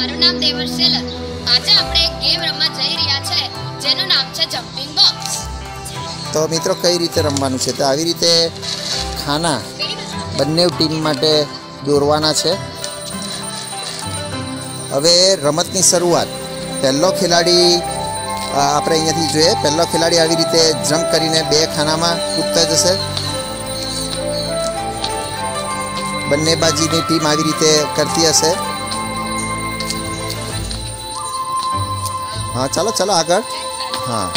નામ દેવર આજે આપણે એક ગેમ રમવા જઈ રહ્યા છે, જેનું નામ છે જમ્પિંગ બોક્સ. તો મિત્રો કઈ રીતે રમવાનું છે? તો આવી રીતે ખાના બંને ટીમ માટે દોરવાના છે. હવે રમતની શરૂઆત. પહેલો ખેલાડી આપણે અહીંયાથી જોઈએ. પહેલો ખેલાડી આવી રીતે જમ્પ કરીને બે ખાનામાં કૂદતા જશે. બંને બાજીની ટીમ આવી રીતે કરતી હશે. હા, ચાલો ચાલો આગળ. હા.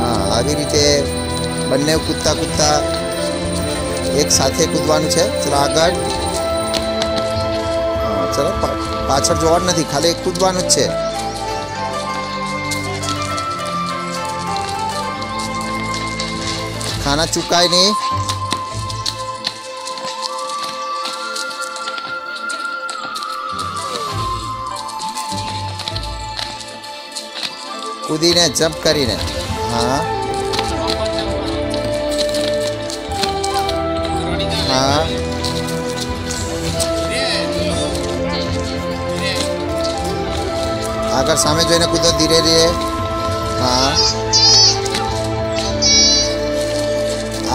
હા, આવી રીતે બંને કૂદતા કૂદતા એક સાથે કૂદવાનું છે. ચલો આગળ. ચલો, પા- પાછળ જોવાનું નથી, ખાલી કૂદવાનું જ છે. ખાના ચૂકાય નહીં. કૂદીને જમ્પ કરીને. હા. હા. આગળ સામે જોઈને કૂદો ધીરે ધીરે. હા.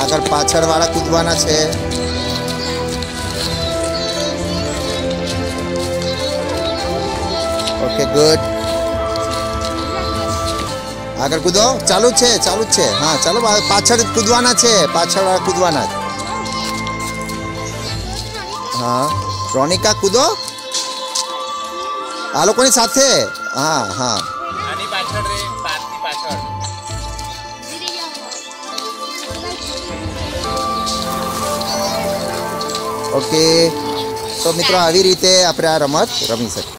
આગળ પાછળ વાળા કૂદવાના છે. ઓકે ગુડ આગળ કૂદો. ચાલુ છે ચાલુ જ છે. હા ચાલો પાછળ કૂદવાના છે. પાછળ કૂદવાના હા. રોનિકા કૂદો. આ લોકોની સાથે. હા હા. ઓકે. તો મિત્રો આવી રીતે આપણે આ રમત રમી શકીએ.